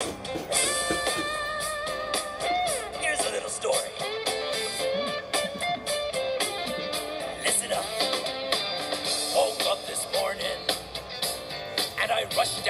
Here's a little story. Listen up. Woke up this morning and I rushed down.